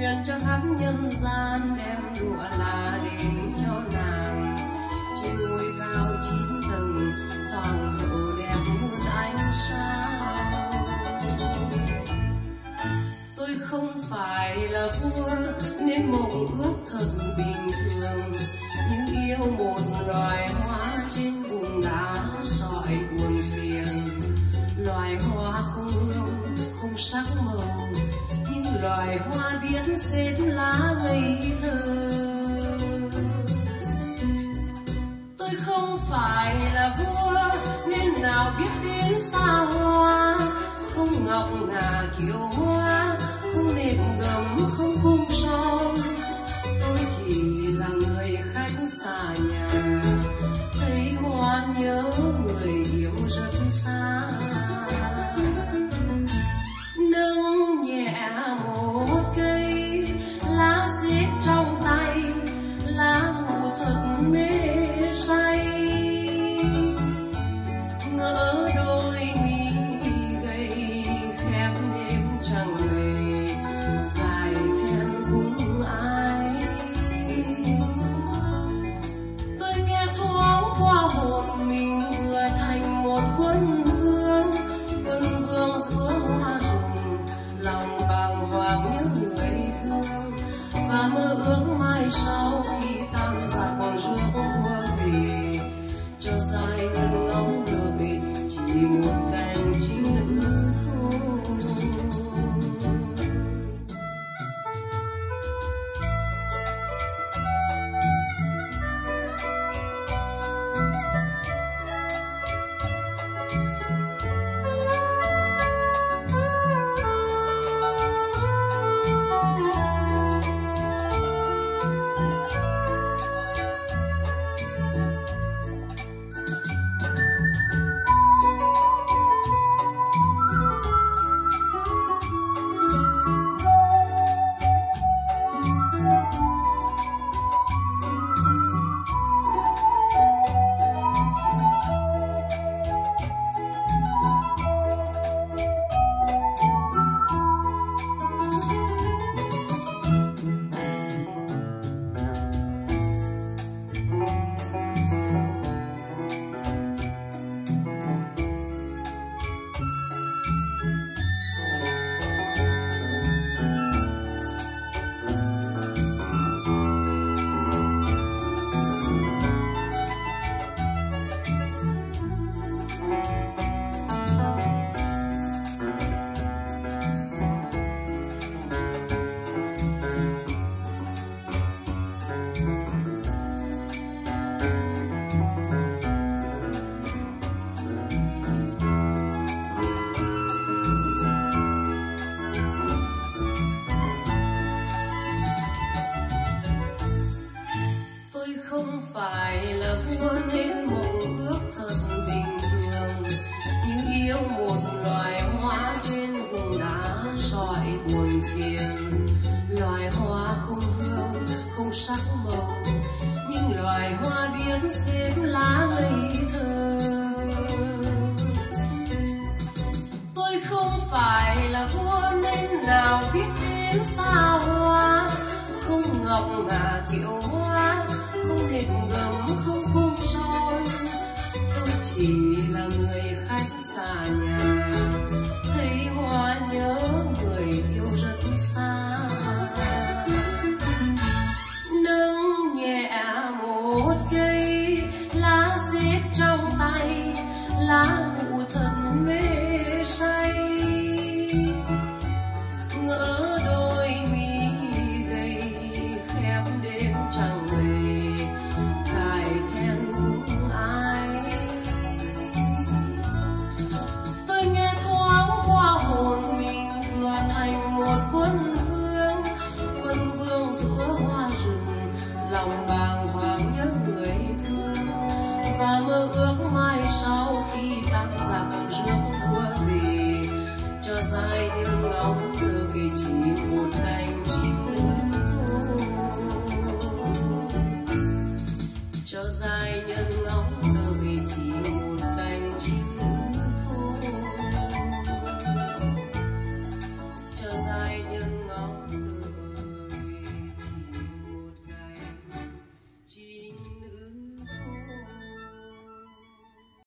truyền cho khắp nhân gian, đem lụa là đến cho nàng. Trên ngôi cao chín tầng hoàng hậu đẹp muôn ánh sao. Tôi không phải là vua, nên mộng ước thật bình thường. Nhưng yêu một loài hoa trên vùng đá sỏi buồn phiền. Loài hoa không hương không sắc màu loài hoa biến xếp lá ngây thơ. Tôi không phải là vua, nên nào biết đến xa hoa, không ngọc ngà kiều hoa. Mê say. Ngỡ đôi mi gầy khép đêm chẳng về tài then cũng ai. Tôi nghe thoáng qua hồn mình vừa thành một quân vương. Quân vương giữa hoa rừng lòng bàng hoàng những người thương. Và mơ ước mai sau ngọc ngà kiệu hoa. Không thể gấm không cung son tôi chỉ là người khách xa nhà. Thấy hoa nhớ người yêu rất xa. Nâng nhẹ một cây sóng đưa cây trí một ngày